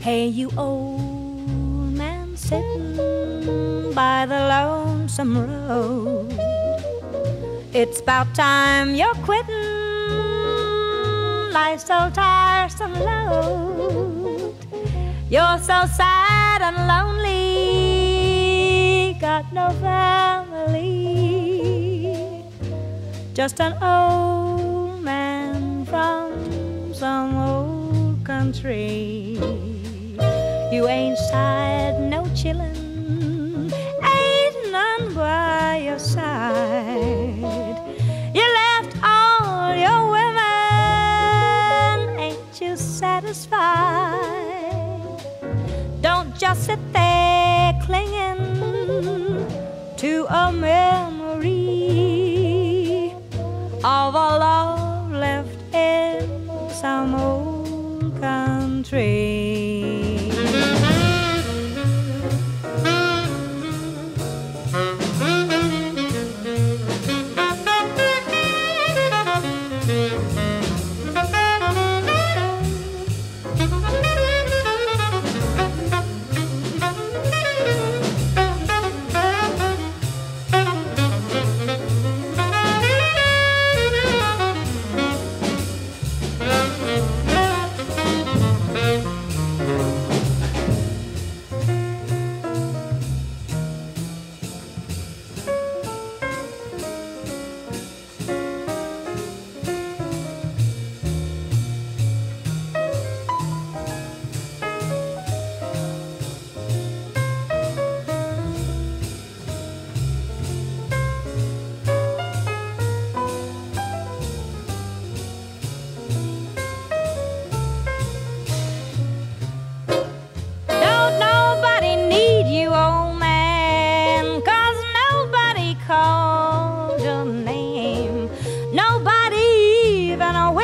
Hey, you old man sitting by the lonesome road. It's about time you're quitting. Life's so tiresome load. You're so sad and lonely. Got no family. Just an old man from some old country. You ain't sighed no chillin', ain't none by your side. You left all your women, ain't you satisfied? Don't just sit there clinging to a memory of a love left in some old country.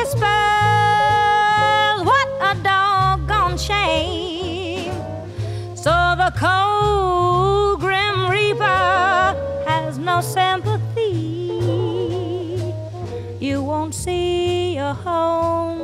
Whispers, What a doggone shame. So the cold, grim reaper has no sympathy. You won't see your home